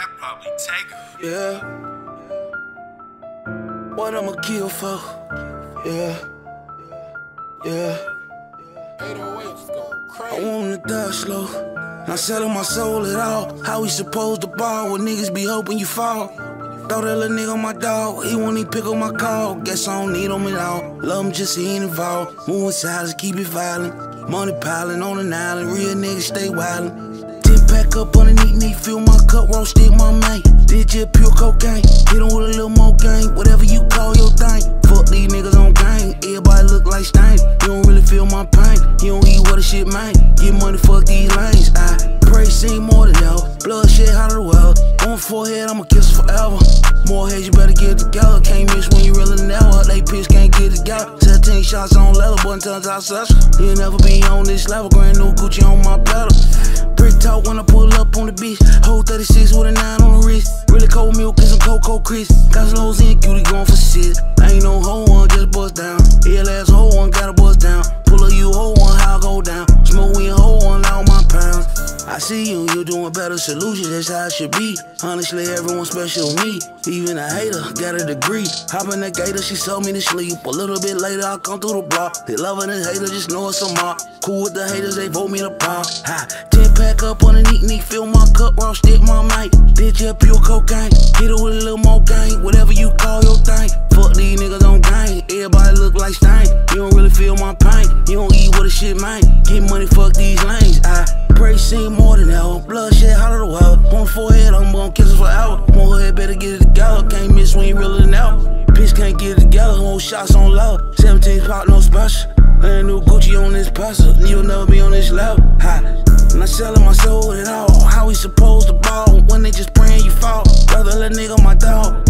that probably take her. Yeah. What I'ma kill for? Yeah. Yeah. I want him to die slow. Not selling my soul at all. How we supposed to ball when niggas be hoping you fall? Throw that little nigga on my dog. He won't even pick up my call. Guess I don't need him at all. Love him just he ain't involved. Moving silence, keep it violent. Money piling on an island. Real niggas stay wildin'. Ten pack up underneath Fill my cup, roasted my man. Did you pure cocaine? Hit with a little more gang. Whatever you call your thing. Fuck these niggas on gang. Everybody look like stain. You don't really feel my pain. You don't eat what a shit man. Get money, fuck these lanes. I pray see more than ever. Bloodshed out of the well. On forehead, I'ma kiss forever. More heads, you better get together. Can't miss when you really never. They bitch can't get together. 17 shots on leather, button tons out such. You'll never be on this level. Grand new Gucci on my pedal. Brick talk when I pull up on the beach. Whole 36 with a 9 on the wrist. Really cold milk and some cocoa crisp. Got some lows in cutie going see you, you doing better solutions, that's how it should be. Honestly, everyone special to me. Even a hater got a degree. Hop in the gator, she told me to sleep. A little bit later, I come through the block. They loving and hater, just know it's a mock. Cool with the haters, they vote me to pop. Ha, 10 pack up underneath me, fill my cup, raw stick my mate. Did you pure cocaine? Hit it with a little more gang, whatever you call your thing. Fuck these niggas on gang, everybody look like stain. You don't really feel my pain, you don't eat what a shit man. Get money, fuck these lanes. I pray see more than ever. Bloodshed of the well. On the forehead, I'm gonna kiss her forever. More head better get it together. Can't miss when you reelin' out. Bitch can't get it together. Hold shots on loud. 17 pop, no special. Ain't no Gucci on this passer. You'll never be on this level. Ha. Not selling my soul at all. How we supposed to ball when they just praying you fall? Brother, let nigga my dog.